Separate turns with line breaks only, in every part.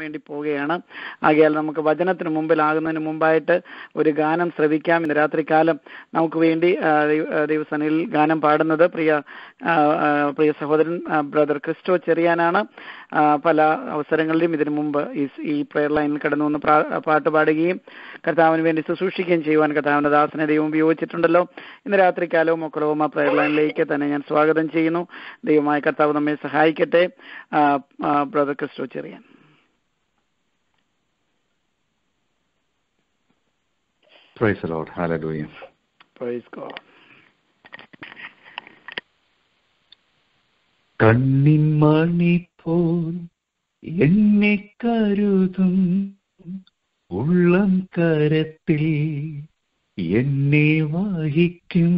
വേണ്ടി പോവുകയാണ്. ആകയാൽ നമുക്ക് വചനത്തിന് മുമ്പിലാകുന്നതിന് മുമ്പായിട്ട് ഒരു ഗാനം ശ്രവിക്കാം. ഇന്ന് രാത്രികാലം നമുക്ക് വേണ്ടി ദൈവസനയിൽ ഗാനം പാടുന്നത് പ്രിയ പ്രിയ സഹോദരൻ ബ്രദർ ക്രിസ്റ്റോ ചെറിയാനാണ്. പല അവസരങ്ങളിലും ഇതിനു മുമ്പ് ഈ പ്രയർ ലൈനിൽ കടന്നു വന്ന് പാട്ട് പാടുകയും കർത്താവിന് വേണ്ടി ശുശ്രൂഷിക്കുകയും ചെയ്യുവാൻ കർത്താവിന്റെ ദാസനെ ദൈവം ഉപയോഗിച്ചിട്ടുണ്ടല്ലോ. ഇന്ന് രാത്രികാലവും ആ പ്രയർ ലൈനിലേക്ക് തന്നെ ഞാൻ സ്വാഗതം ചെയ്യുന്നു. ദൈവമായ കർത്താവ് നമ്മെ സഹായിക്കട്ടെ. Brother Christo Cherian.
Praise the Lord. Hallelujah.
Praise God.
കണ്ണിൻ മണി പോൽ എന്നെ കരുതും ഉള്ളം കരത്തിൽ എന്നെ വഹിക്കും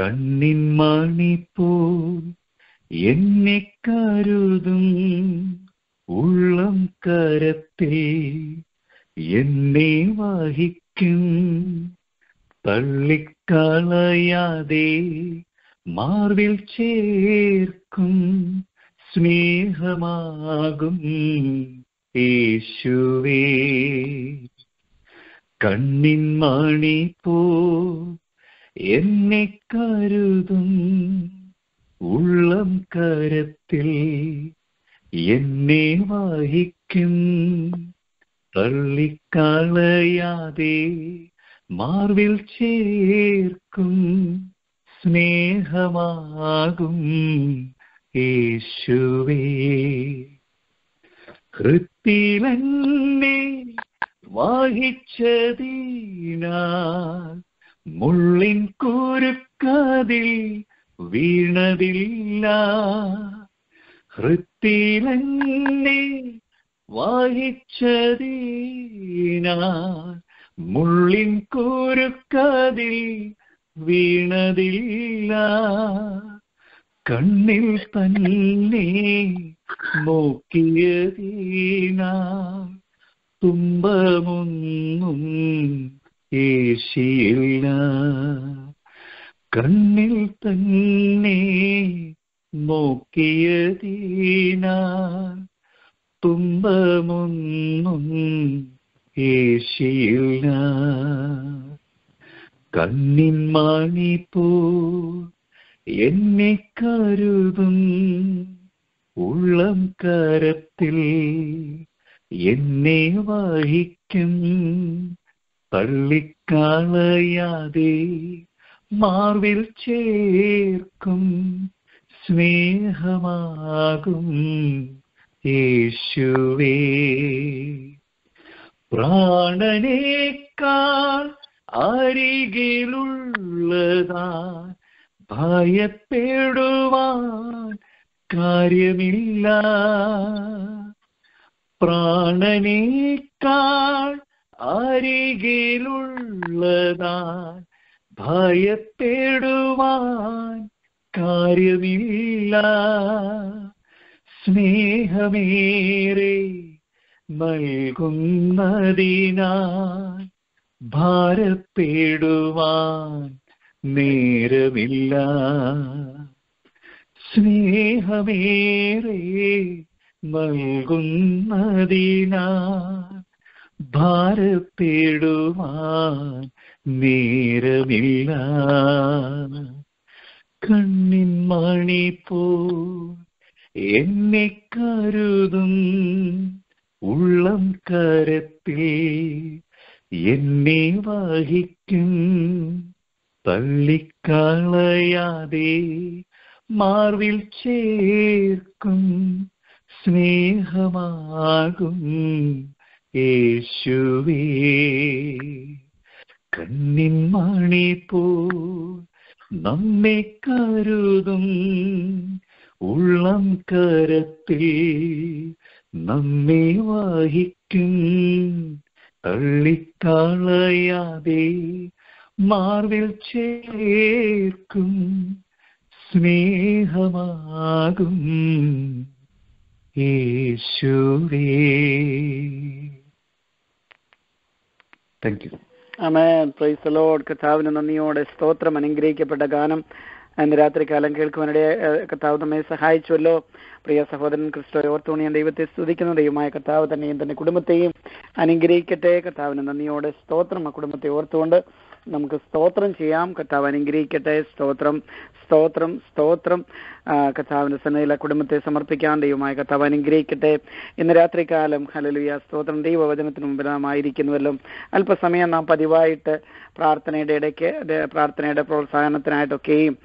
കണ്ണിൻ മണി പോൽ എന്നെ കരുതും ഉള്ളം കരത്തിൽ എന്നെ വഹിക്കും. തള്ളിക്കളയാതെ മാർവിൽ ചേർക്കും. സ്നേഹമാകും യേശുവേ. കണ്ണിൻ മണി പോ എന്നെ കരുതും. ഉള്ളം കരത്തിൽ എന്നെ വഹിക്കും. തള്ളിക്കളയാതെ മാർവിൽ ചേർക്കും സ്നേഹമാകും യേശുവേ. ഹൃത്തിലെന്നെ വാഹിച്ചതീനാൽ മുള്ളിൻ കുരുക്കതിൽ വീണതില്ല. ഹൃത്തിലെന്നെ വാഹിച്ചതീനാൽ മുള്ളിൻ കുരുക്കതിൽ വീണതില്ല. കണ്ണിൽ തന്നെ നോക്കിയതീന തുമ്പമൊന്നും ഏശിയില്ല. കണ്ണിൽ തന്നെ നോക്കിയതീനാൽ തുമ്പമൊന്നും ഏശിയില്ല. കണ്ണിൻ മാണിപ്പോ എന്നെ കരുതും. ഉള്ളം കരത്തിൽ എന്നെ വഹിക്കും. തള്ളിക്കളയാതെ മാർവിൽ ചേർക്കും. സ്നേഹമാകും. യേശുവേ പ്രാണനേക്കാൾ അരികിലുള്ളതാ ഭയപ്പെടുവാൻ കാര്യമില്ല. പ്രാണനേക്കാൾ അരികിലുള്ളതാ ഭയപ്പെടുവാൻ കാര്യമില്ല. സ്നേഹമേറെ നൽകുന്നതിനാൽ ഭാരപ്പെടുവാൻ നേരമില്ല. സ്നേഹമേറെ നൽകുന്നതിനാൽ ഭാരപ്പെടുവാൻ നേരമില്ല. കണ്ണിൻ മണിപ്പൂ എന്നെ കരുതും ഉള്ളം കരത്തിൽ എന്നെ വഹിക്കും തള്ളിക്കളയാതെ മാർവിൽ ചേർക്കും സ്നേഹമാകും യേശുവേ. കണ്ണിൻ മണി പോ നമ്മെ കരുതും ഉള്ളം കരത്തിൽ നമ്മെ വഹിക്കും. തള്ളിക്കളയാതെ മാർവിൽ ചേർക്കും. സ്നേഹമാകും യേശുവേ. താങ്ക് യു
അമേ പ്രൈസ് ദി ലോർഡ് കർത്താവിന് നന്ദിയോടെ സ്തോത്രം. അനുഗ്രഹിക്കപ്പെട്ട ഗാനം. ഇന്ന് രാത്രികാലം കേൾക്കുവാനിടെ കർത്താവ് നമ്മെ സഹായിച്ചുവല്ലോ. പ്രിയ സഹോദരൻ ക്രിസ്റ്റോ ഓർത്തോണി ഞാൻ ദൈവത്തെ സ്തുതിക്കുന്ന. ദൈവമായ കർത്താവ് തന്നെയും തന്റെ കുടുംബത്തെയും അനുഗ്രഹിക്കട്ടെ. കർത്താവിന് നന്ദിയോടെ സ്തോത്രം. ആ കുടുംബത്തെ ഓർത്തുകൊണ്ട് നമുക്ക് സ്തോത്രം ചെയ്യാം. കർത്താവ് അനുഗ്രഹിക്കട്ടെ. സ്തോത്രം. സ്തോത്രം സ്തോത്രം. കഥാവിന്റെ സന്നിധിയിലെ കുടുംബത്തെ സമർപ്പിക്കാൻ ദൈവമായ കഥാവ് അനുഗ്രഹിക്കട്ടെ. ഇന്ന് രാത്രികാലം ഹലലുയ സ്തോത്രം. ദൈവവചനത്തിന് മുമ്പിൽ നാം ആയിരിക്കുന്നുവല്ലോ. അല്പസമയം നാം പതിവായിട്ട് പ്രാർത്ഥനയുടെ ഇടയ്ക്ക് പ്രാർത്ഥനയുടെ പ്രോത്സാഹനത്തിനായിട്ടൊക്കെയും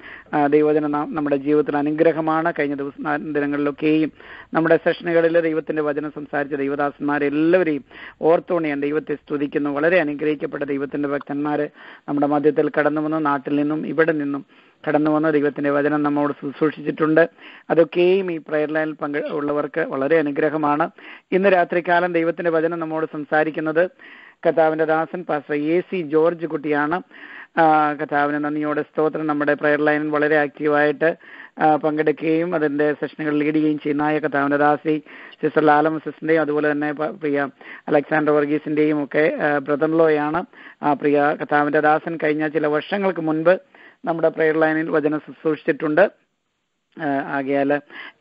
ദൈവവചനം നമ്മുടെ ജീവിതത്തിൽ അനുഗ്രഹമാണ്. കഴിഞ്ഞ ദിവസം ദിനങ്ങളിലൊക്കെയും നമ്മുടെ സെഷനുകളിൽ ദൈവത്തിന്റെ വചനം സംസാരിച്ച ദൈവദാസന്മാരെല്ലാവരെയും ഓർത്തോണി ഞാൻ ദൈവത്തെ സ്തുതിക്കുന്നു. വളരെ അനുഗ്രഹിക്കപ്പെട്ട ദൈവത്തിന്റെ ഭക്തന്മാര് നമ്മുടെ മധ്യത്തിൽ കടന്നു വന്നു. നാട്ടിൽ നിന്നും ഇവിടെ നിന്നും കടന്നു വന്ന ദൈവത്തിന്റെ വചനം നമ്മോട് ശുശ്രൂഷിച്ചിട്ടുണ്ട്. അതൊക്കെയും ഈ പ്രയർ ലൈനിൽ പങ്കെ ഉള്ളവർക്ക് വളരെ അനുഗ്രഹമാണ്. ഇന്ന് രാത്രികാലം ദൈവത്തിന്റെ വചനം നമ്മോട് സംസാരിക്കുന്നത് കഥാവിന്റെ ദാസൻ പാസ്റ്റർ എ സി ജോർജ് കുട്ടിയാണ്. കഥാവിന് നന്ദിയോടെ സ്തോത്രം. നമ്മുടെ പ്രയർ ലൈനിൽ വളരെ ആക്റ്റീവായിട്ട് പങ്കെടുക്കുകയും അതിന്റെ സെഷനുകൾ ലീഡ് ചെയ്യുകയും ചെയ്യുന്ന കഥാവിന്റെ ദാസി സിസ്റ്റർ ലാലം സിസ്റ്ററിന്റെയും അതുപോലെ തന്നെ പ്രിയ അലക്സാണ്ടർ വർഗീസിന്റെയും ഒക്കെ ബ്രദർലോയാണ് പ്രിയ കഥാവിന്റെ ദാസൻ കഴിഞ്ഞ ചില വർഷങ്ങൾക്ക് മുൻപ് നമ്മുടെ പ്രെയർ ലൈനിൽ വചനം ശുശ്രൂഷിച്ചിട്ടുണ്ട്. ആകയാൽ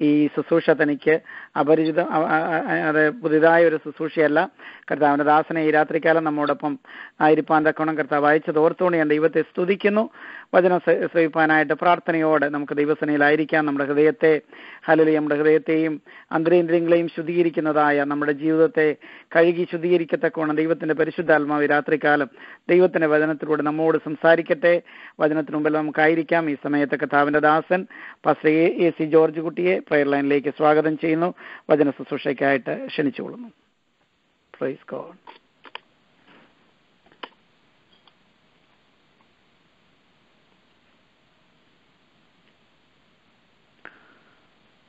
ഈ ശുശ്രൂഷ തനിക്ക് അപരിചിത അത് പുതിയതായ ഒരു ശുശ്രൂഷയല്ല. കർത്താവിന്റെ ദാസനെ ഈ രാത്രിക്കാലം നമ്മോടൊപ്പം ആയിരിപ്പാൻ തക്കോണം കർത്താവ് അയച്ചത് ഓർത്തുകൊണ്ട് ഞാൻ ദൈവത്തെ സ്തുതിക്കുന്നു. വചനം ശ്ര- ശ്രവിപ്പാനായിട്ട് പ്രാർത്ഥനയോടെ നമുക്ക് ദൈവസനയിലായിരിക്കാം നമ്മുടെ ഹൃദയത്തെ ഹലലി നമ്മുടെ ഹൃദയത്തെയും അന്തരേന്ദ്രിയങ്ങളെയും ശുദ്ധീകരിക്കുന്നതായ നമ്മുടെ ജീവിതത്തെ കഴുകി ശുദ്ധീകരിക്കത്തക്കോണം ദൈവത്തിന്റെ പരിശുദ്ധാത്മാവ് രാത്രികാലം ദൈവത്തിന്റെ വചനത്തിലൂടെ നമ്മോട് സംസാരിക്കട്ടെ. വചനത്തിന് മുമ്പിൽ നമുക്കായിരിക്കാം ഈ സമയത്ത് കഥാവിന്റെ ദാസൻ പസ് എ എ സി ജോർജ് കുട്ടിയെ പ്രയർ ലൈനിലേക്ക് സ്വാഗതം ചെയ്യുന്നു. വചന ശുശ്രൂഷയ്ക്കായിട്ട് ക്ഷണിച്ചുകൊള്ളുന്നു. പ്രൈസ് ഗോഡ്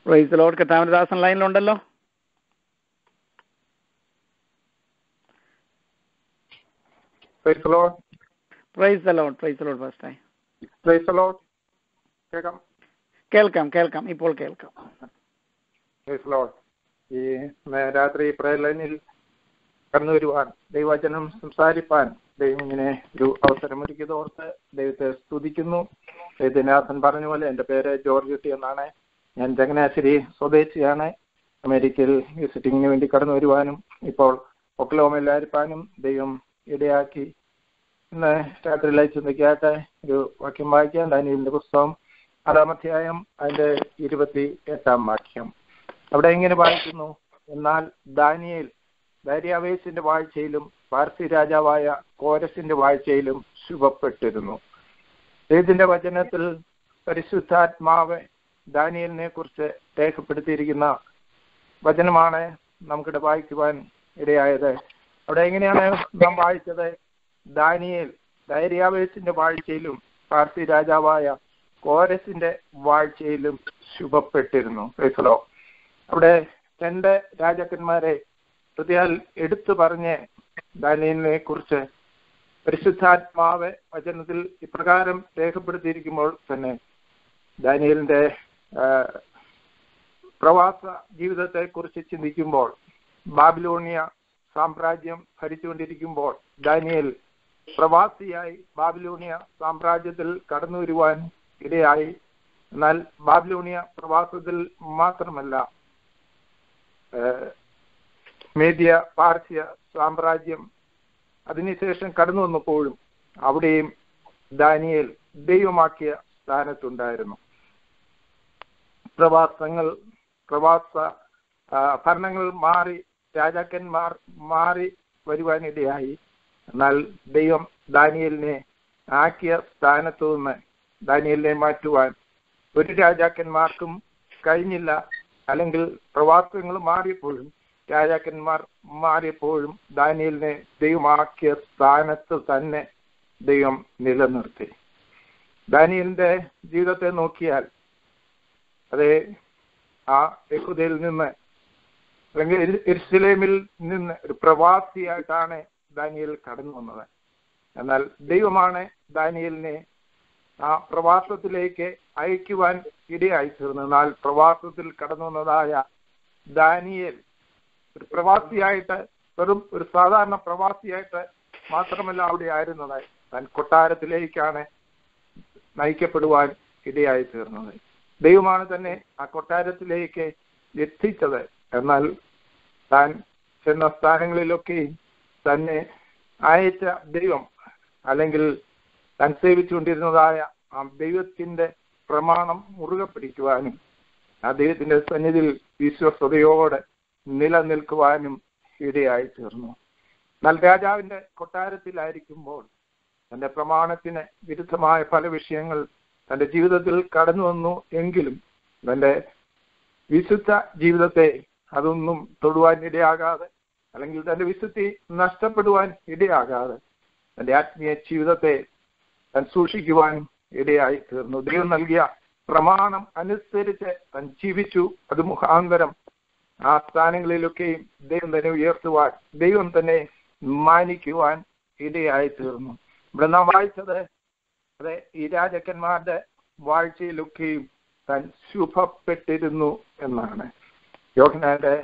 പ്രൈസ് ലോഡ് കത്താമരദാസൻ ദാസൻ ലൈനിലുണ്ടല്ലോ? Praise Lord. Praise Lord first ആയി.
പ്രൈസ്. കേൾക്കാം?
കേൾക്കാം കേൾക്കാം. ഇപ്പോൾ കേൾക്കാം.
പ്രൈസ്. ഈ രാത്രി പ്രയർ ലൈനിൽ കടന്നു വരുവാൻ ദൈവവചനം സംസാരിപ്പാൻ ദൈവം ഇങ്ങനെ ഒരു അവസരം ഒരുക്കിയത് ഓർത്ത് ദൈവത്തെ സ്തുതിക്കുന്നു. ദൈവത്തിനാഥൻ പറഞ്ഞ പോലെ എന്റെ പേര് ജോർജ് കുട്ടി എന്നാണ്. ഞാൻ ചങ്ങനാശ്ശേരി സ്വദേശിയാണ്. അമേരിക്കയിൽ വിസിറ്റിങ്ങിന് വേണ്ടി കടന്നു വരുവാനും ഇപ്പോൾ ഒക്ലോമയിലായിരിക്കാനും ദൈവം ഇടയാക്കി. ഇന്ന് രാത്രിയിലായി ചിന്തിക്കാത്ത ഒരു വാക്യം വായിക്കാൻ ഡാനിയലിന്റെ പുസ്തകം ആറാം അധ്യായം അതിന്റെ ഇരുപത്തി എട്ടാം വാക്യം. അവിടെ എങ്ങനെ വായിക്കുന്നു? എന്നാൽ ദാനിയേൽ ദാരിയാവേസിന്റെ വാഴ്ചയിലും പാർസി രാജാവായ കോരസിന്റെ വാഴ്ചയിലും ശുഭപ്പെട്ടിരുന്നു. ഇതിന്റെ വചനത്തിൽ പരിശുദ്ധാത്മാവ് ദാനിയലിനെ കുറിച്ച് രേഖപ്പെടുത്തിയിരിക്കുന്ന വചനമാണ് നമുക്കിവിടെ വായിക്കുവാൻ ഇടയായത്. അവിടെ എങ്ങനെയാണ് നാം വായിച്ചത്? ദാനിയേൽ ദൈര്യാവേശിന്റെ വാഴ്ചയിലും പാർസി രാജാവായ കോരസിന്റെ വാഴ്ചയിലും ശുഭപ്പെട്ടിരുന്നു. ഫൈസലോ അവിടെ രണ്ട് രാജാക്കന്മാരെ പ്രതിയാൽ എടുത്തു പറഞ്ഞ് ദാനിയലിനെ കുറിച്ച് പരിശുദ്ധാത്മാവ് വചനത്തിൽ ഇപ്രകാരം രേഖപ്പെടുത്തിയിരിക്കുമ്പോൾ തന്നെ ദാനിയലിന്റെ പ്രവാസ ജീവിതത്തെ കുറിച്ച് ചിന്തിക്കുമ്പോൾ ബാബിലോണിയ സാമ്രാജ്യം ഭരിച്ചുകൊണ്ടിരിക്കുമ്പോൾ ഡാനിയൽ പ്രവാസിയായി ബാബിലോണിയ സാമ്രാജ്യത്തിൽ കടന്നു വരുവാൻ ഇടയായി. എന്നാൽ ബാബിലോണിയ പ്രവാസത്തിൽ മാത്രമല്ല മേദ്യ പാർശ്യ സാമ്രാജ്യം അതിനുശേഷം കടന്നു വന്നപ്പോഴും അവിടെയും ദാനിയേൽ ദൈവമാക്കിയ സ്ഥാനത്തുണ്ടായിരുന്നു. പ്രവാസങ്ങൾ പ്രവാസ ഭരണങ്ങൾ മാറി രാജാക്കന്മാർ മാറി വരുവാനിടയായി. എന്നാൽ ദൈവം ദാനിയലിനെ ആക്കിയ സ്ഥാനത്തു നിന്ന് ദാനിയലിനെ മാറ്റുവാൻ ഒരു രാജാക്കന്മാർക്കും കഴിഞ്ഞില്ല. അല്ലെങ്കിൽ പ്രവാസങ്ങൾ മാറിയപ്പോഴും രാജാക്കന്മാർ മാറിയപ്പോഴും ദാനിയലിനെ ദൈവമാക്കിയ സ്ഥാനത്ത് തന്നെ ദൈവം നിലനിർത്തി. ദാനിയലിന്റെ ജീവിതത്തെ നോക്കിയാൽ അത് ആ യഹുദയിൽ നിന്ന് അല്ലെങ്കിൽ എരു- എരുസലേമിൽ നിന്ന് ഒരു പ്രവാസിയായിട്ടാണ് ദാനിയൽ കടന്നു വന്നത്. എന്നാൽ ദൈവമാണ് ദാനിയലിനെ ആ പ്രവാസത്തിലേക്ക് അയക്കുവാൻ ഇടയായി തീർന്നു എന്നാൽ പ്രവാസത്തിൽ കടന്നു വന്നതായ ദാനിയൽ ഒരു പ്രവാസിയായിട്ട് വെറും ഒരു സാധാരണ പ്രവാസിയായിട്ട് മാത്രമല്ല അവിടെ ആയിരുന്നത്. താൻ കൊട്ടാരത്തിലേക്കാണ് നയിക്കപ്പെടുവാൻ ഇടയായി തീർന്നത്. ദൈവമാണ് തന്നെ ആ കൊട്ടാരത്തിലേക്ക് എത്തിച്ചത്. എന്നാൽ താൻ ചെന്ന സ്ഥാനങ്ങളിലൊക്കെയും തന്നെ അയച്ച ദൈവം അല്ലെങ്കിൽ താൻ സേവിച്ചുകൊണ്ടിരുന്നതായ ആ ദൈവത്തിന്റെ പ്രമാണം മുറുകെ പിടിക്കുവാനും ആ ദൈവത്തിന്റെ സന്നിധിയിൽ വിശ്വസ്തയോടെ നിലനിൽക്കുവാനും ഇടയായി തീർന്നു. എന്നാൽ രാജാവിന്റെ കൊട്ടാരത്തിലായിരിക്കുമ്പോൾ തന്റെ പ്രമാണത്തിന് വിരുദ്ധമായ പല വിഷയങ്ങൾ തന്റെ ജീവിതത്തിൽ കടന്നു വന്നു എങ്കിലും തന്റെ വിശുദ്ധ ജീവിതത്തെ അതൊന്നും തൊടുവാൻ ഇടയാകാതെ അല്ലെങ്കിൽ തന്റെ വിശുദ്ധി നഷ്ടപ്പെടുവാൻ ഇടയാകാതെ തന്റെ ആത്മീയ ജീവിതത്തെ താൻ സൂക്ഷിക്കുവാൻ ഇടയായി തീർന്നു. ദൈവം നൽകിയ പ്രമാണം അനുസരിച്ച് താൻ ജീവിച്ചു. അത് മുഖാന്തരം ആ സ്ഥാനങ്ങളിലൊക്കെയും ദൈവം തന്നെ ഉയർത്തുവാൻ ദൈവം തന്നെ മാനിക്കുവാൻ ഇടയായി തീർന്നു. ഇവിടെ നാം വായിച്ചത് അതെ ഈ രാജാക്കന്മാരുടെ വാഴ്ചയിലൊക്കെയും താൻ ശുഭപ്പെട്ടിരുന്നു എന്നാണ്. യോഹനാന്റെ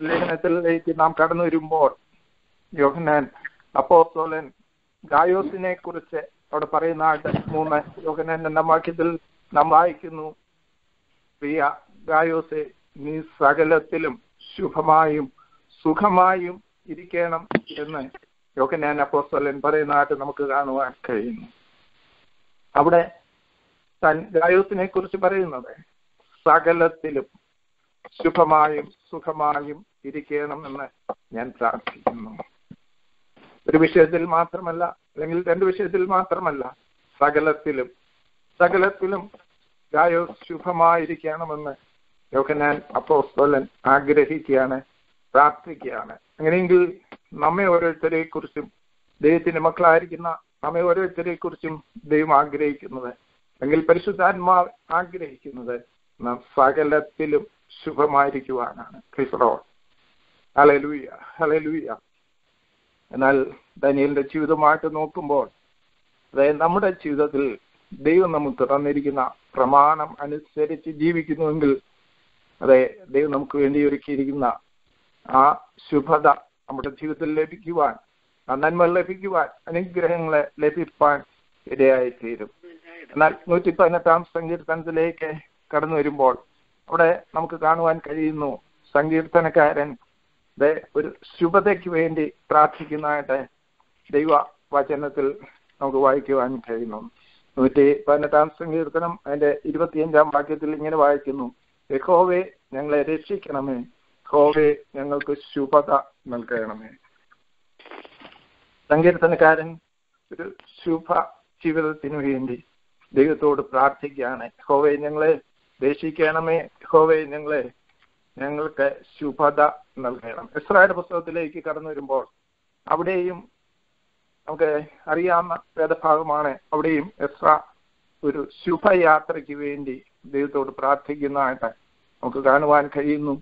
ലേഖനത്തിലേക്ക് നാം കടന്നു വരുമ്പോൾ യോഹനാൻ അപ്പോസ്തോലൻ ഗായോസിനെ കുറിച്ച് അവിടെ പറയുന്ന ആയിട്ട് മൂന്ന് യോഹനാൻ എന്ന വാക്യത്തിൽ നാം വായിക്കുന്നു പ്രിയ ഗായോസെ നീ സകലത്തിലും ശുഭമായും സുഖമായും ഇരിക്കണം എന്ന് യോഹനാൻ അപ്പോസ്തോലൻ ആട്ട് നമുക്ക് കാണുവാൻ കഴിയുന്നു. അവിടെ താൻ ഗായോസിനെ കുറിച്ച് പറയുന്നത് സകലത്തിലും ശുഭമായും സുഖമായും ഇരിക്കണമെന്ന് ഞാൻ പ്രാർത്ഥിക്കുന്നു. ഒരു വിഷയത്തിൽ മാത്രമല്ല അല്ലെങ്കിൽ രണ്ട് വിഷയത്തിൽ മാത്രമല്ല സകലത്തിലും സകലത്തിലും ഗായോ ശുഭമായിരിക്കണമെന്ന് യോഹനാൻ അപ്പോസ്തോലൻ ആഗ്രഹിക്കുകയാണ് പ്രാർത്ഥിക്കുകയാണ്. അങ്ങനെയെങ്കിൽ നമ്മെ ഓരോരുത്തരെ കുറിച്ചും ദൈവത്തിന്റെ മക്കളായിരിക്കുന്ന നമ്മെ ഓരോരുത്തരെ കുറിച്ചും ദൈവം ആഗ്രഹിക്കുന്നത് അല്ലെങ്കിൽ പരിശുദ്ധാത്മാ ആഗ്രഹിക്കുന്നത് നാം സകലത്തിലും ശുഭമായിരിക്കുവാനാണ്. ക്രിസ്തോ ഹലലൂയ ഹലലൂയ എന്നാൽ ദനിയലിന്റെ ജീവിതമായിട്ട് നോക്കുമ്പോൾ അതായത് നമ്മുടെ ജീവിതത്തിൽ ദൈവം നമുക്ക് തുറന്നിരിക്കുന്ന പ്രമാണം അനുസരിച്ച് ജീവിക്കുന്നുവെങ്കിൽ അതെ ദൈവം നമുക്ക് വേണ്ടി ഒരുക്കിയിരിക്കുന്ന ആ ശുഭത നമ്മുടെ ജീവിതത്തിൽ ലഭിക്കുവാൻ നന്മ ലഭിക്കുവാൻ അനുഗ്രഹങ്ങളെ ലഭിപ്പാൻ ഇടയായി തീരും എന്നാൽ നൂറ്റി പതിനെട്ടാം സങ്കീർത്തനത്തിലേക്ക് കടന്നു വരുമ്പോൾ അവിടെ നമുക്ക് കാണുവാൻ കഴിയുന്നു സങ്കീർത്തനക്കാരൻ ഒരു ശുഭതയ്ക്ക് വേണ്ടി പ്രാർത്ഥിക്കുന്നതായിട്ട് ദൈവ വചനത്തിൽ നമുക്ക് വായിക്കുവാൻ കഴിയുന്നു. നൂറ്റി പതിനെട്ടാം സങ്കീർത്തനം അതിന്റെ ഇരുപത്തിയഞ്ചാം വാക്യത്തിൽ ഇങ്ങനെ വായിക്കുന്നു. യഹോവെ ഞങ്ങളെ രക്ഷിക്കണമേ. ഹോവെ ഞങ്ങൾക്ക് ശുഭത നൽകണമേ. സങ്കീർത്തനക്കാരൻ ഒരു ശുഭ ജീവിതത്തിനു വേണ്ടി ദൈവത്തോട് പ്രാർത്ഥിക്കുകയാണ്. ഹോവെ ഞങ്ങളെ ദേശിക്കണമേ. ഹോവെ ഞങ്ങളെ ഞങ്ങൾക്ക് ശുഭത നൽകണം. ഇസ്രായേൽ പുസ്തകത്തിലേക്ക് കടന്നു വരുമ്പോൾ അവിടെയും നമുക്ക് അറിയാവുന്ന വേദഭാഗമാണ്. അവിടെയും എസ്ര ഒരു ശുഭയാത്രയ്ക്ക് വേണ്ടി ദൈവത്തോട് പ്രാർത്ഥിക്കുന്നതായിട്ട് നമുക്ക് കാണുവാൻ കഴിയുന്നു.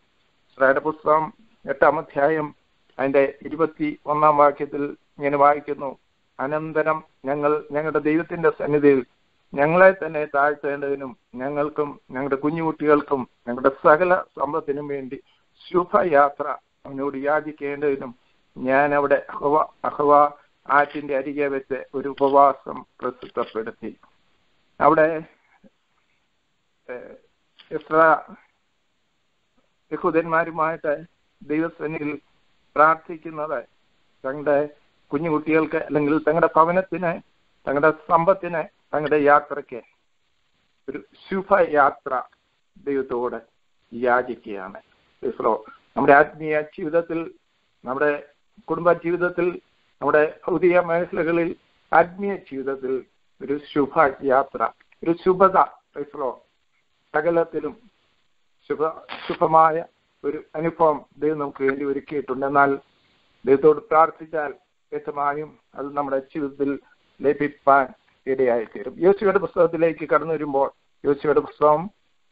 ഇസ്രായേൽ പുസ്തകം എട്ടാം അധ്യായം അതിന്റെ ഇരുപത്തി ഒന്നാം വാക്യത്തിൽ ഇങ്ങനെ വായിക്കുന്നു. അനന്തരം ഞങ്ങൾ ഞങ്ങളുടെ ദൈവത്തിന്റെ സന്നിധിയിൽ ഞങ്ങളെ തന്നെ താഴ്ത്തേണ്ടതിനും ഞങ്ങൾക്കും ഞങ്ങളുടെ കുഞ്ഞുകുട്ടികൾക്കും ഞങ്ങളുടെ സകല സമ്പത്തിനും വേണ്ടി ശുഭയാത്ര അവനോട് യാചിക്കേണ്ടതിനും ഞാൻ അവിടെ അഹവ അഹവ ആറ്റിന്റെ അരികെ വെച്ച് ഒരു ഉപവാസം പ്രസിദ്ധപ്പെടുത്തി. അവിടെ എത്ര യഹൂദന്മാരുമായിട്ട് ദൈവസന്നിധിയിൽ പ്രാർത്ഥിക്കുന്നത് തങ്ങളുടെ കുഞ്ഞുകുട്ടികൾക്ക് അല്ലെങ്കിൽ തങ്ങളുടെ ഭവനത്തിന് തങ്ങളുടെ സമ്പത്തിന് തങ്ങളുടെ യാത്രയ്ക്ക് ഒരു ശുഭയാത്ര ദൈവത്തോട് യാചിക്കുകയാണ്. നമ്മുടെ ആത്മീയ ജീവിതത്തിൽ നമ്മുടെ കുടുംബ ജീവിതത്തിൽ നമ്മുടെ ഭൗതിക മേഖലകളിൽ ആത്മീയ ജീവിതത്തിൽ ഒരു ശുഭയാത്ര ഒരു ശുഭത ഇസ്രോ സകലത്തിലും ശുഭ ശുഭമായ ഒരു അനുഭവം ദൈവം നമുക്ക് വേണ്ടി ഒരുക്കിയിട്ടുണ്ട്. എന്നാൽ ദൈവത്തോട് പ്രാർത്ഥിച്ചാൽ വ്യക്തമായും അത് നമ്മുടെ ജീവിതത്തിൽ ലഭിപ്പാൻ ഇടയായി തീരും യോശുവയുടെ പുസ്തകത്തിലേക്ക് കടന്നു വരുമ്പോൾ യോശുവയുടെ പുസ്തകം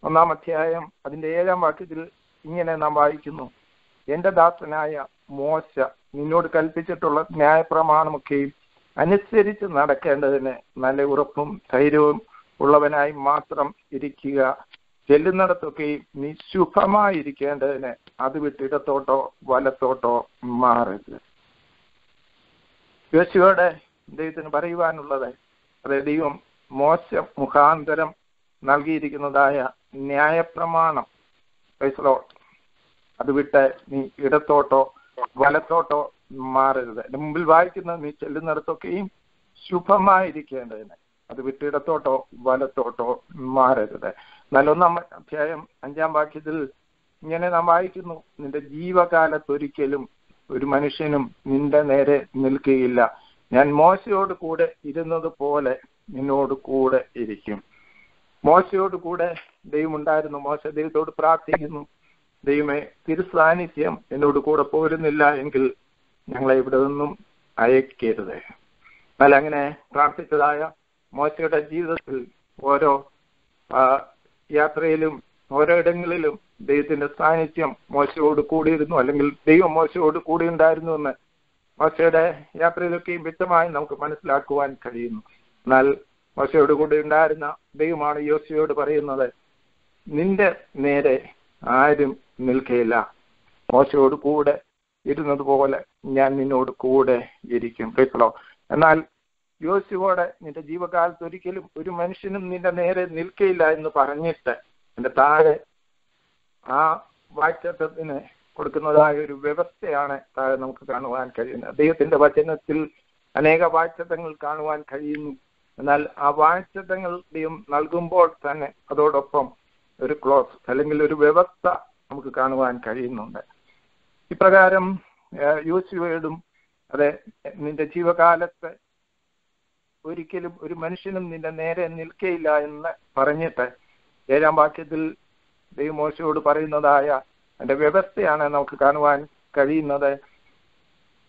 ഒന്നാം അധ്യായം അതിന്റെ ഏഴാം വാക്യത്തിൽ ഇങ്ങനെ നാം വായിക്കുന്നു. എന്റെ ദാസനായ മോശ നിന്നോട് കൽപ്പിച്ചിട്ടുള്ള ന്യായപ്രമാണമൊക്കെയും അനുസരിച്ച് നടക്കേണ്ടതിന് നല്ല ഉറപ്പും ധൈര്യവും ഉള്ളവനായി മാത്രം ഇരിക്കുക. ചെല്ലുന്നിടത്തൊക്കെയും നീ ശുഭമായിരിക്കേണ്ടതിന് അത് വിട്ടിടത്തോട്ടോ വലത്തോട്ടോ മാറരുത്. യോശുവയുടെ ദൈവത്തിന് പറയുവാനുള്ളത് അതെ ദൈവം മോശ മുഖാന്തരം നൽകിയിരിക്കുന്നതായ ന്യായപ്രമാണം. The അത് വിട്ട് നീ ഇടത്തോട്ടോ വലത്തോട്ടോ മാറരുത്. എന്റെ മുമ്പിൽ വായിക്കുന്ന നീ ചെല്ലുന്നിടത്തൊക്കെയും ശുഭമായിരിക്കേണ്ടതിന്. അത് വിട്ട് ഇടത്തോട്ടോ വലത്തോട്ടോ മാറരുത്. നല്ലൊന്നാം അധ്യായം അഞ്ചാം വാക്യത്തിൽ ഇങ്ങനെ നാം വായിക്കുന്നു. നിന്റെ ജീവകാലത്തൊരിക്കലും ഒരു മനുഷ്യനും നിന്റെ നേരെ നിൽക്കുകയില്ല. ഞാൻ മോശയോട് കൂടെ ഇരുന്നത് പോലെ നിന്നോട് കൂടെ ഇരിക്കും. മോശയോട് കൂടെ ദൈവം ഉണ്ടായിരുന്നു. മോശ ദൈവത്തോട് പ്രാർത്ഥിക്കുന്നു. ദൈവമേ തിരുസാന്നിധ്യം എന്നോട് കൂടെ പോരുന്നില്ല എങ്കിൽ ഞങ്ങളെ ഇവിടെ നിന്നും അയക്കരുത്. എന്നാൽ അങ്ങനെ പ്രാർത്ഥിച്ചതായ മോശയുടെ ജീവിതത്തിൽ ഓരോ യാത്രയിലും ഓരോ ഇടങ്ങളിലും ദൈവത്തിന്റെ സാന്നിധ്യം മോശയോട് കൂടിയിരുന്നു അല്ലെങ്കിൽ ദൈവം മോശയോട് കൂടി ഉണ്ടായിരുന്നു എന്ന് മോശയുടെ യാത്രയിലൊക്കെയും വ്യക്തമായി നമുക്ക് മനസ്സിലാക്കുവാൻ കഴിയുന്നു. എന്നാൽ മോശയോട് കൂടി ഉണ്ടായിരുന്ന ദൈവമാണ് യോശയോട് പറയുന്നത് നിന്റെ നേരെ ആരും നിൽക്കയില്ല മോശയോട് കൂടെ ഇരുന്നത് പോലെ ഞാൻ നിന്നോട് കൂടെ ഇരിക്കും. കേട്ടോ? എന്നാൽ യോശുവോടെ നിന്റെ ജീവകാലത്ത് ഒരിക്കലും ഒരു മനുഷ്യനും നിന്റെ നേരെ നിൽക്കയില്ല എന്ന് പറഞ്ഞിട്ട് എന്റെ താഴെ ആ വാക്തത്വത്തിന് കൊടുക്കുന്നതായ ഒരു വ്യവസ്ഥയാണ് താഴെ നമുക്ക് കാണുവാൻ കഴിയുന്നത്. ദൈവത്തിന്റെ വചനത്തിൽ അനേക വാക്തത്വങ്ങൾ കാണുവാൻ കഴിയുന്നു. എന്നാൽ ആ വാക്തത്വങ്ങൾ ദൈവം നൽകുമ്പോൾ തന്നെ അതോടൊപ്പം ഒരു ക്ലോസ് അല്ലെങ്കിൽ ഒരു വ്യവസ്ഥ നമുക്ക് കാണുവാൻ കഴിയുന്നുണ്ട്. ഇപ്രകാരം ഏഹ്, അതെ നിന്റെ ജീവകാലത്ത് ഒരിക്കലും ഒരു മനുഷ്യനും നിന്റെ നേരെ നിൽക്കയില്ല എന്ന് പറഞ്ഞിട്ട് ഏഴാം വാക്യത്തിൽ ദൈവമോശയോട് പറയുന്നതായ എന്റെ വ്യവസ്ഥയാണ് നമുക്ക് കാണുവാൻ കഴിയുന്നത്.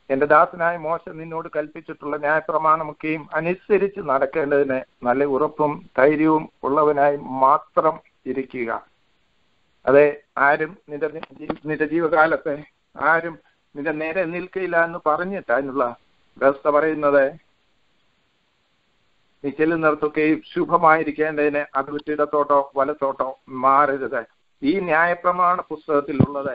എന്റെ ദാസനായ മോശ നിന്നോട് കൽപ്പിച്ചിട്ടുള്ള ന്യായപ്രമാണമൊക്കെയും അനുസരിച്ച് നടക്കേണ്ടതിന് നല്ല ഉറപ്പും ധൈര്യവും ഉള്ളവനായി മാത്രം ഇരിക്കുക. അതെ ആരും നിന്റെ നിന്റെ ജീവകാലത്തെ ആരും നിന്റെ നേരെ നിൽക്കില്ല എന്ന് പറഞ്ഞിട്ട് അതിനുള്ള വ്യവസ്ഥ പറയുന്നത്. നീ ചെല്ലുന്നിടത്തൊക്കെ ശുഭമായിരിക്കേണ്ടതിന് അത് വിട്ടിടത്തോട്ടോ വലത്തോട്ടോ മാറരുത്. ഈ ന്യായപ്രമാണ പുസ്തകത്തിലുള്ളത്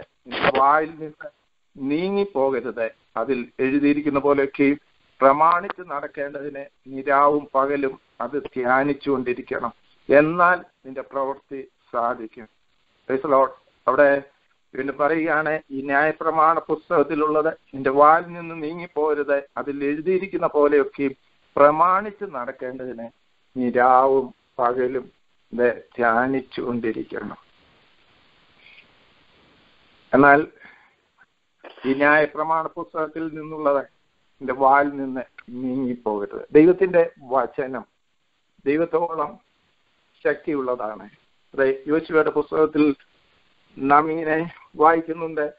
വായിൽ നിന്ന് നീങ്ങിപ്പോകരുത്. അതിൽ എഴുതിയിരിക്കുന്ന പോലെയൊക്കെയും പ്രമാണിച്ച് നടക്കേണ്ടതിന് നിരാവും പകലും അത് ധ്യാനിച്ചു കൊണ്ടിരിക്കണം എന്നാൽ നിന്റെ പ്രവൃത്തി സാധിക്കും. അവിടെ പിന്നെ പറയുകയാണ് ഈ ന്യായപ്രമാണ പുസ്തകത്തിലുള്ളത് നിന്റെ വാലിൽ നിന്ന് നീങ്ങിപ്പോരുത് അതിൽ എഴുതിയിരിക്കുന്ന പോലെയൊക്കെ പ്രമാണിച്ച് നടക്കേണ്ടതിന് നീ രാവും പകലും ധ്യാനിച്ചു ധ്യാനിച്ചുകൊണ്ടിരിക്കണം. എന്നാൽ ഈ ന്യായ പ്രമാണ പുസ്തകത്തിൽ നിന്നുള്ളത് എന്റെ വാലിൽ നിന്ന് നീങ്ങിപ്പോകരുത്. ദൈവത്തിന്റെ വചനം ദൈവത്തോളം ശക്തിയുള്ളതാണ്. അതെ യോശുവയുടെ പുസ്തകത്തിൽ നാം ഇങ്ങനെ വായിക്കുന്നുണ്ട്.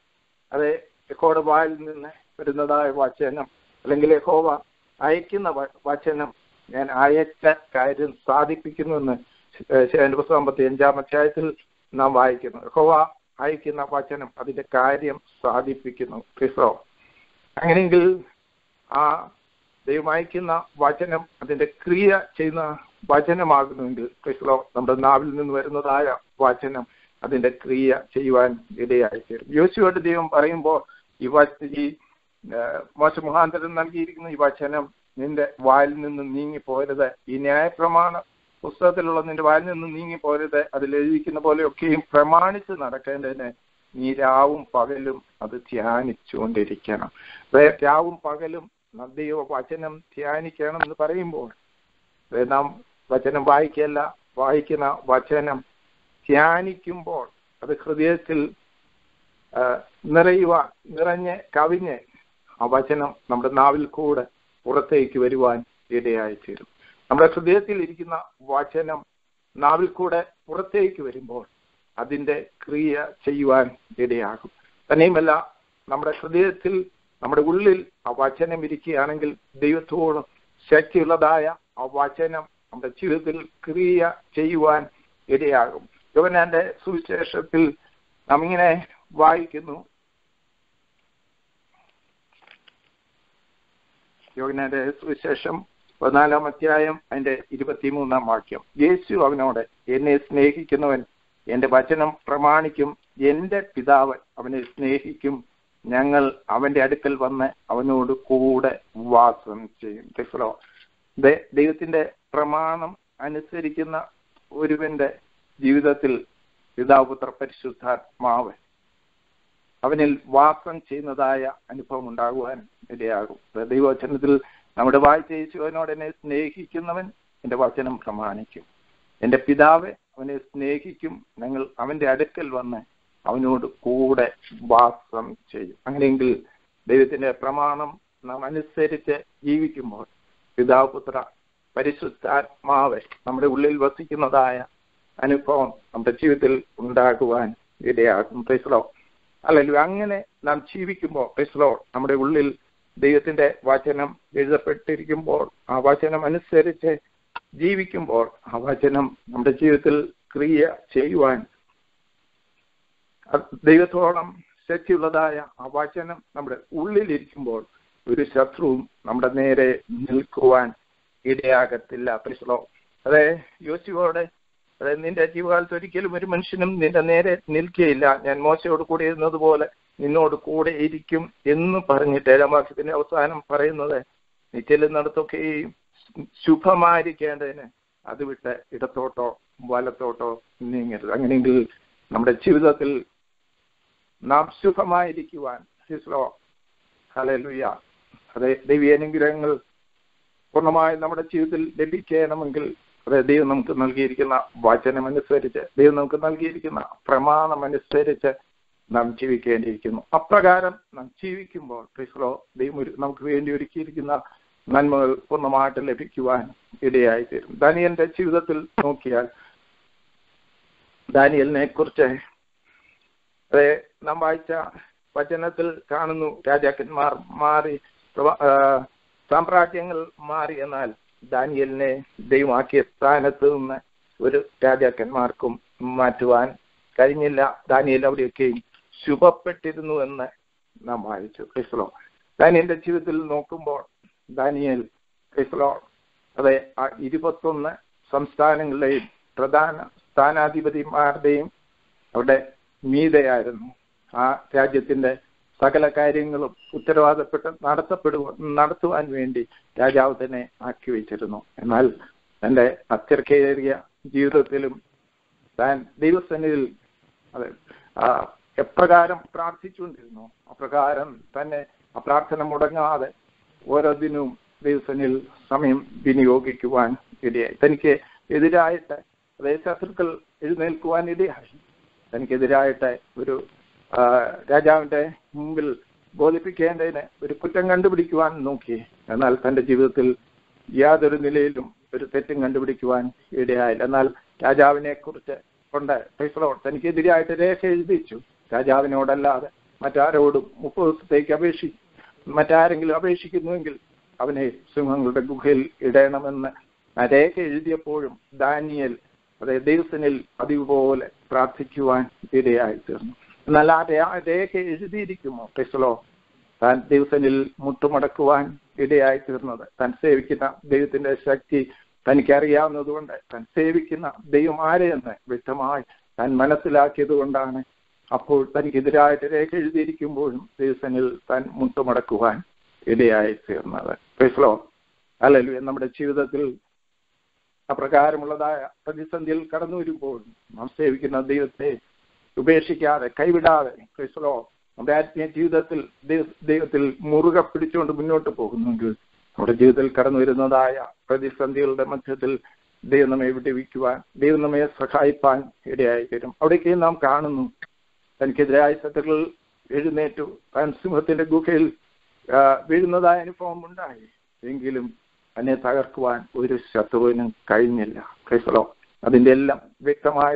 അതെ യഹോയുടെ വായിൽ നിന്ന് വരുന്നതായ വചനം അല്ലെങ്കിൽ യഹോവ അയക്കുന്ന വചനം ഞാൻ അയച്ച കാര്യം സാധിപ്പിക്കുന്നുവെന്ന് എന്റെ പുസ്തകം അമ്പത്തി അഞ്ചാം അധ്യായത്തിൽ നാം വായിക്കുന്നു. ഹോവ അയക്കുന്ന വചനം അതിന്റെ കാര്യം സാധിപ്പിക്കുന്നു. ക്രിസ്തോ അങ്ങനെയെങ്കിൽ ആ ദൈവം അയക്കുന്ന വചനം അതിന്റെ ക്രിയ ചെയ്യുന്ന വചനമാകുന്നുവെങ്കിൽ ക്രിസ്തോ നമ്മുടെ നാവിൽ നിന്ന് വരുന്നതായ വചനം അതിന്റെ ക്രിയ ചെയ്യുവാൻ ഇടയായി തീരും യോശുവായിട്ട് ദൈവം പറയുമ്പോൾ ഈ വച- ഈ മോശ മുഖാന്തരം നൽകിയിരിക്കുന്ന ഈ വചനം നിന്റെ വായിൽ നിന്ന് നീങ്ങി പോരുത് ഈ ന്യായപ്രമാണ പുസ്തകത്തിലുള്ള നിന്റെ വായിൽ നിന്ന് നീങ്ങി പോരുത് അതിൽ എഴുതിയിരിക്കുന്ന പോലെയൊക്കെയും പ്രമാണിച്ച് നടക്കേണ്ടതിന് നീ രാവും പകലും അത് ധ്യാനിച്ചുകൊണ്ടിരിക്കണം. രാവും പകലും ദൈവ വചനം ധ്യാനിക്കണം എന്ന് പറയുമ്പോൾ നാം വചനം വായിക്കല്ല വായിക്കുന്ന വചനം ധ്യാനിക്കുമ്പോൾ അത് ഹൃദയത്തിൽ നിറയുവാൻ നിറഞ്ഞ് കവിഞ്ഞ് ആ വചനം നമ്മുടെ നാവിൽ കൂടെ പുറത്തേക്ക് വരുവാൻ ഇടയായി തീരും. നമ്മുടെ ഹൃദയത്തിൽ ഇരിക്കുന്ന വചനം നാവിൽ കൂടെ പുറത്തേക്ക് വരുമ്പോൾ അതിന്റെ ക്രിയ ചെയ്യുവാൻ ഇടയാകും. തന്നെയുമല്ല നമ്മുടെ ഹൃദയത്തിൽ നമ്മുടെ ഉള്ളിൽ ആ വചനം ഇരിക്കുകയാണെങ്കിൽ ദൈവത്തോളം ശക്തിയുള്ളതായ ആ വചനം നമ്മുടെ ജീവിതത്തിൽ ക്രിയ ചെയ്യുവാൻ ഇടയാകും. യോവനാന്റെ സുവിശേഷത്തിൽ നാം ഇങ്ങനെ വായിക്കുന്നു യോവനാന്റെ സുവിശേഷം പതിനാലാം അധ്യായം അതിന്റെ ഇരുപത്തിമൂന്നാം വാക്യം. യേശു അവനോട് എന്നെ സ്നേഹിക്കുന്നവൻ എന്റെ വചനം പ്രമാണിക്കും. എന്റെ പിതാവ് അവനെ സ്നേഹിക്കും. ഞങ്ങൾ അവന്റെ അടുക്കൽ വന്ന് അവനോട് കൂടെ വാസം ചെയ്യും. ദൈവത്തിന്റെ പ്രമാണം അനുസരിക്കുന്ന ഒരുവന്റെ ജീവിതത്തിൽ പിതാപുത്ര പരിശുദ്ധാത്മാവ് അവനിൽ വാസം ചെയ്യുന്നതായ അനുഭവം ഉണ്ടാകുവാൻ ഇടയാകും. ദൈവവചനത്തിൽ നമ്മുടെ വായിച്ച യേശുവിനോട് എന്നെ സ്നേഹിക്കുന്നവൻ എന്റെ വചനം പ്രമാണിക്കും. എന്റെ പിതാവ് അവനെ സ്നേഹിക്കും. ഞങ്ങൾ അവന്റെ അടുക്കൽ വന്ന് അവനോട് കൂടെ വാസം ചെയ്യും. അങ്ങനെയെങ്കിൽ ദൈവത്തിന്റെ പ്രമാണം നാം അനുസരിച്ച് ജീവിക്കുമ്പോൾ പിതാവ് പുത്ര പരിശുദ്ധാത്മാവ് നമ്മുടെ ഉള്ളിൽ വസിക്കുന്നതായ അനുഭവം നമ്മുടെ ജീവിതത്തിൽ ഉണ്ടാകുവാൻ ഇടയാകും. പ്രൈസ്ലോ അല്ലല്ലോ അങ്ങനെ നാം ജീവിക്കുമ്പോൾ ക്രിസ്ലോ നമ്മുടെ ഉള്ളിൽ ദൈവത്തിന്റെ വചനം എഴുതപ്പെട്ടിരിക്കുമ്പോൾ ആ വചനം അനുസരിച്ച് ജീവിക്കുമ്പോൾ ആ വചനം നമ്മുടെ ജീവിതത്തിൽ ക്രിയ ചെയ്യുവാൻ ദൈവത്തോളം ശക്തിയുള്ളതായ ആ വചനം നമ്മുടെ ഉള്ളിലിരിക്കുമ്പോൾ ഒരു ശത്രുവും നമ്മുടെ നേരെ നിൽക്കുവാൻ ഇടയാകത്തില്ല. പ്രശ്നോ അതെ യോശുവോടെ അതായത് നിന്റെ ജീവകാലത്ത് ഒരിക്കലും ഒരു മനുഷ്യനും നിന്റെ നേരെ നിൽക്കുകയില്ല ഞാൻ മോശയോട് കൂടെ ഇരുന്നത് പോലെ നിന്നോട് കൂടെ ഇരിക്കും എന്ന് പറഞ്ഞിട്ട് ഏഴാം വാക്യത്തിന്റെ അവസാനം പറയുന്നത് നീ ചെല്ലുന്നിടത്തൊക്കെയും ശുഭമായിരിക്കേണ്ടതിന് അത് വിട്ട് ഇടത്തോട്ടോ വലത്തോട്ടോ നീങ്ങരുത്. അങ്ങനെയെങ്കിൽ നമ്മുടെ ജീവിതത്തിൽ നാം ശുഭമായിരിക്കുവാൻ ഹിസ്ലോ ഹലലുയ അതെ ദൈവീയ അനുഗ്രഹങ്ങൾ പൂർണമായും നമ്മുടെ ജീവിതത്തിൽ ലഭിക്കണമെങ്കിൽ അതെ ദൈവം നമുക്ക് നൽകിയിരിക്കുന്ന വചനമനുസരിച്ച് ദൈവം നമുക്ക് നൽകിയിരിക്കുന്ന പ്രമാണമനുസരിച്ച് നാം ജീവിക്കേണ്ടിയിരിക്കുന്നു. അപ്രകാരം നാം ജീവിക്കുമ്പോൾ ക്രിസ്ലോ ദൈവം നമുക്ക് വേണ്ടി ഒരുക്കിയിരിക്കുന്ന നന്മകൾ പൂർണമായിട്ട് ലഭിക്കുവാൻ ഇടയായി തീരും ദാനിയലിന്റെ ജീവിതത്തിൽ നോക്കിയാൽ ദാനിയലിനെ കുറിച്ച് അതെ നാം വായിച്ച വചനത്തിൽ കാണുന്നു രാജാക്കന്മാർ മാറി സാമ്രാജ്യങ്ങൾ മാറി എന്നാൽ ദാനിയലിനെ ദൈവമാക്കിയ സ്ഥാനത്ത് നിന്ന് ഒരു രാജാക്കന്മാർക്കും മാറ്റുവാൻ കഴിഞ്ഞില്ല. ദാനിയൽ അവിടെയൊക്കെയും ശുഭപ്പെട്ടിരുന്നു എന്ന് നാം വായിച്ചു. ക്രിസ്ലോ ദാനിയലിന്റെ ജീവിതത്തിൽ നോക്കുമ്പോൾ ദാനിയൽ ക്രിസ്ലോ അതെ ആ ഇരുപത്തൊന്ന് സംസ്ഥാനങ്ങളുടെയും പ്രധാന സ്ഥാനാധിപതിമാരുടെയും അവിടെ മീതയായിരുന്നു ആ രാജ്യത്തിന്റെ സകല കാര്യങ്ങളും ഉത്തരവാദപ്പെട്ട് നടത്തപ്പെടുക നടത്തുവാൻ വേണ്ടി രാജാവ് തന്നെ ആക്കി വെച്ചിരുന്നു. എന്നാൽ തന്റെ അത്യർക്കേറിയ ജീവിതത്തിലും താൻ ദൈവസന്നിധിയിൽ അതെ എപ്രകാരം പ്രാർത്ഥിച്ചുകൊണ്ടിരുന്നു അപ്രകാരം തന്നെ ആ പ്രാർത്ഥന മുടങ്ങാതെ ഓരോ ദിനവും ദൈവസനിൽ സമയം വിനിയോഗിക്കുവാൻ ഇടയായി. തനിക്ക് എതിരായിട്ട് അതായത് ശത്രുക്കൾ എഴുന്നേൽക്കുവാൻ ഇടയായി. തനിക്കെതിരായിട്ട് ഒരു രാജാവിന്റെ മുമ്പിൽ ബോധിപ്പിക്കേണ്ടതിന് ഒരു കുറ്റം കണ്ടുപിടിക്കുവാൻ നോക്കി. എന്നാൽ തന്റെ ജീവിതത്തിൽ യാതൊരു നിലയിലും ഒരു തെറ്റും കണ്ടുപിടിക്കുവാൻ ഇടയായില്ല. എന്നാൽ രാജാവിനെ കുറിച്ച് കൊണ്ട് ഫൈസലോ തനിക്കെതിരായിട്ട് രേഖ എഴുതിച്ചു. രാജാവിനോടല്ലാതെ മറ്റാരോടും മുപ്പത് ദിവസത്തേക്ക് അപേക്ഷി മറ്റാരെങ്കിലും അപേക്ഷിക്കുന്നുവെങ്കിൽ അവനെ സിംഹങ്ങളുടെ ഗുഹയിൽ ഇടയണമെന്ന് രേഖ എഴുതിയപ്പോഴും ദാനിയൽ അതായത് ദൈവസനിൽ പതിവ് പോലെ പ്രാർത്ഥിക്കുവാൻ ഇടയായി തീർന്നു എന്നാൽ ആ രേഖ എഴുതിയിരിക്കുമോ? ക്രിസ്ലോ താൻ ദിവസനിൽ മുട്ടുമടക്കുവാൻ ഇടയായി തീർന്നത് താൻ സേവിക്കുന്ന ദൈവത്തിന്റെ ശക്തി തനിക്കറിയാവുന്നത് കൊണ്ട് താൻ സേവിക്കുന്ന ദൈവം ആരെയെന്ന് വ്യക്തമായി താൻ മനസ്സിലാക്കിയത് കൊണ്ടാണ് അപ്പോൾ തനിക്കെതിരായിട്ട് രേഖ എഴുതിയിരിക്കുമ്പോഴും ദിവസനിൽ താൻ മുട്ടുമടക്കുവാൻ ഇടയായി തീർന്നത് ക്രിസ്ലോ അല്ലല്ലോ നമ്മുടെ ജീവിതത്തിൽ അപ്രകാരമുള്ളതായ പ്രതിസന്ധിയിൽ കടന്നു വരുമ്പോഴും നാം സേവിക്കുന്ന ദൈവത്തെ ഉപേക്ഷിക്കാതെ കൈവിടാതെ ക്രിസ്ലോ നമ്മുടെ ആത്മീയ ജീവിതത്തിൽ ദൈവത്തിൽ മുറുകെ പിടിച്ചുകൊണ്ട് മുന്നോട്ട് പോകുന്നെങ്കിൽ നമ്മുടെ ജീവിതത്തിൽ കടന്നു വരുന്നതായ പ്രതിസന്ധികളുടെ മധ്യത്തിൽ ദൈവം നമ്മെ വിടുവിക്കുവാൻ ദൈവം നമ്മെ സഹായിപ്പാൻ ഇടയായി തരും അവിടേക്ക് നാം കാണുന്നു തനിക്കെതിരായ ശത്രുക്കൾ എഴുന്നേറ്റു താൻ സിംഹത്തിന്റെ ഗുഹയിൽ വീഴുന്നതായ അനുഭവം ഉണ്ടായി. എങ്കിലും എന്നെ തകർക്കുവാൻ ഒരു ശത്രുവിനും കഴിഞ്ഞില്ല. ക്രൈസ്തലോ അതിന്റെ എല്ലാം വ്യക്തമായ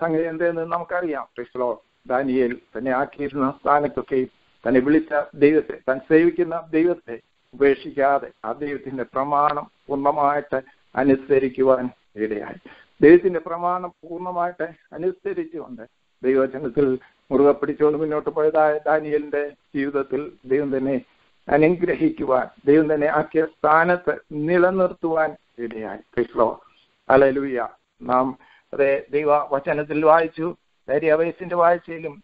സംഗതി എന്തെന്ന് നമുക്കറിയാം. ക്രിസ്ലോ ദാനിയേൽ തന്നെ ആക്കിയിരുന്ന സ്ഥാനത്തൊക്കെയും തന്നെ വിളിച്ച ദൈവത്തെ തൻ സേവിക്കുന്ന ദൈവത്തെ ഉപേക്ഷിക്കാതെ ആ ദൈവത്തിന്റെ പ്രമാണം പൂർണമായിട്ട് അനുസരിക്കുവാൻ ഇടയായി. ദൈവത്തിന്റെ പ്രമാണം പൂർണമായിട്ട് അനുസരിച്ചുകൊണ്ട് ദൈവജനത്തിൽ മുറുകെ പിടിച്ചുകൊണ്ട് മുന്നോട്ട് പോയതായ ദാനിയലിന്റെ ജീവിതത്തിൽ ദൈവം തന്നെ അനുഗ്രഹിക്കുവാൻ ദൈവം തന്നെ ആക്കിയ സ്ഥാനത്ത് നിലനിർത്തുവാൻ ഇടയായി. ക്രിസ്ലോ അലലുയ നാം അതെ ദൈവ വചനത്തിൽ വായിച്ചു. ദരിയവയസിന്റെ വാഴ്ചയിലും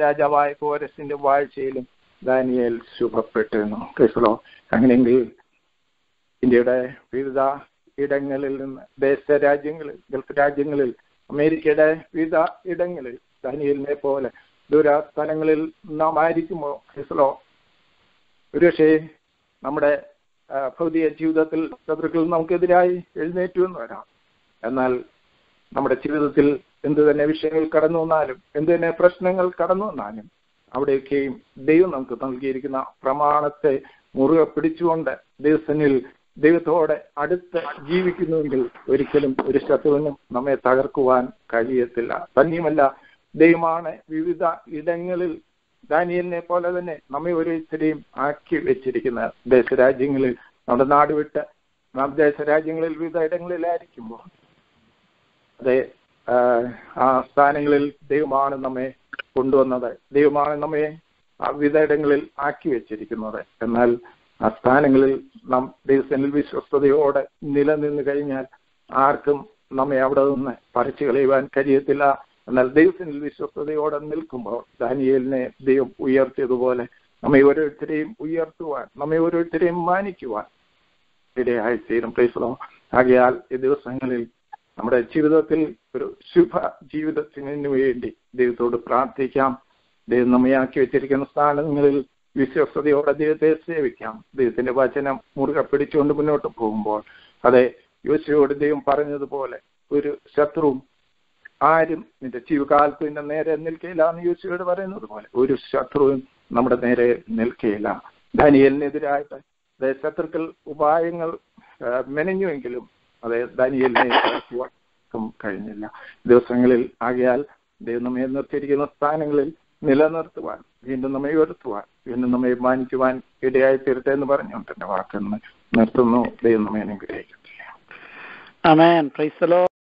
രാജാവായ കോരസിന്റെ വാഴ്ചയിലും ദാനിയേൽ ശുഭപ്പെട്ടിരുന്നു. ക്രിസ്ലോ അങ്ങനെയെങ്കിൽ ഇന്ത്യയുടെ വിവിധ ഇടങ്ങളിൽ നിന്ന് ദേശ രാജ്യങ്ങളിൽ ഗൾഫ് രാജ്യങ്ങളിൽ അമേരിക്കയുടെ വിവിധ ഇടങ്ങളിൽ ദാനിയലിനെ പോലെ ദൂരസ്ഥലങ്ങളിൽ നാം ആയിരിക്കുമോ ക്രിസ്ലോ ഒരുപക്ഷെ നമ്മുടെ ഭൗതിക ജീവിതത്തിൽ ശത്രുക്കൾ നമുക്കെതിരായി എഴുന്നേറ്റു എന്ന് വരാം. എന്നാൽ നമ്മുടെ ജീവിതത്തിൽ എന്ത് തന്നെ വിഷയങ്ങൾ കടന്നു വന്നാലും എന്ത് തന്നെ പ്രശ്നങ്ങൾ കടന്നു വന്നാലും അവിടെയൊക്കെയും ദൈവം നമുക്ക് നൽകിയിരിക്കുന്ന പ്രമാണത്തെ മുറുകെ പിടിച്ചുകൊണ്ട് ദൈവസനിൽ ദൈവത്തോടെ അടുത്ത് ജീവിക്കുന്നുവെങ്കിൽ ഒരിക്കലും ഒരു ശത്രുവിനും നമ്മെ തകർക്കുവാൻ കഴിയത്തില്ല. തന്നെയുമല്ല ദൈവമാണ് വിവിധ ഇടങ്ങളിൽ ദാനിയലിനെ പോലെ തന്നെ നമ്മെ ഓരോരുത്തരെയും ആക്കി വെച്ചിരിക്കുന്ന ദേശരാജ്യങ്ങളിൽ നമ്മുടെ നാട് വിട്ട് നാം ദേശരാജ്യങ്ങളിൽ വിവിധ ഇടങ്ങളിലായിരിക്കുമ്പോൾ അതെ ആ, സ്ഥാനങ്ങളിൽ ദൈവമാണ് നമ്മെ കൊണ്ടുവന്നത്. ദൈവമാണ് നമ്മെ ഇടങ്ങളിൽ ആക്കി വെച്ചിരിക്കുന്നത്. എന്നാൽ ആ സ്ഥാനങ്ങളിൽ നാം ദൈവസനിൽ വിശ്വസ്തയോടെ നിലനിന്ന് കഴിഞ്ഞാൽ ആർക്കും നമ്മെ അവിടെ നിന്ന് പറിച്ചു കളയുവാൻ കഴിയത്തില്ല. എന്നാൽ ദൈവസനിൽ വിശ്വസ്തയോടെ നിൽക്കുമ്പോൾ ദാനിയലിനെ ദൈവം ഉയർത്തിയതുപോലെ നമ്മെ ഓരോരുത്തരെയും ഉയർത്തുവാൻ നമ്മെ ഓരോരുത്തരെയും മാനിക്കുവാൻ ഇടയായി തീരും. പ്ലേസലോ ആകയാൽ ഈ ദിവസങ്ങളിൽ നമ്മുടെ ജീവിതത്തിൽ ഒരു ശുഭ ജീവിതത്തിന് വേണ്ടി ദൈവത്തോട് പ്രാർത്ഥിക്കാം. ദൈവം നമ്മയാക്കി വെച്ചിരിക്കുന്ന സ്ഥാനങ്ങളിൽ വിശ്വസ്തയോടെ ദൈവത്തെ സേവിക്കാം. ദൈവത്തിന്റെ വചനം മുറുകെ പിടിച്ചുകൊണ്ട് മുന്നോട്ട് പോകുമ്പോൾ അതെ യോശിയോട് ദൈവം പറഞ്ഞതുപോലെ ഒരു ശത്രുവും ആരും നിന്റെ ജീവകാലത്ത് നിന്റെ നേരെ നിൽക്കയില്ല എന്ന് യോശിയോട് പറയുന്നത് പോലെ ഒരു ശത്രുവും നമ്മുടെ നേരെ നിൽക്കയില്ല. ധനിയലിനെതിരായിട്ട് ശത്രുക്കൾ ഉപായങ്ങൾ മെനഞ്ഞുവെങ്കിലും അതെ ദാനിയലിനെ തകർക്കുവാൻ കഴിഞ്ഞില്ല. ദിവസങ്ങളിൽ ആകയാൽ ദൈവം നമ്മെ നിർത്തിയിരിക്കുന്ന സ്ഥാനങ്ങളിൽ നിലനിർത്തുവാൻ വീണ്ടും നമ്മെ ഉയർത്തുവാൻ വീണ്ടും നമ്മെ മാനിക്കുവാൻ ഇടയായി തീരട്ടെ എന്ന് പറഞ്ഞുകൊണ്ട് എന്റെ വാക്കെന്ന് നിർത്തുന്നു. ദൈവം നമ്മെ അനുഗ്രഹിക്കട്ടെ.